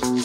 just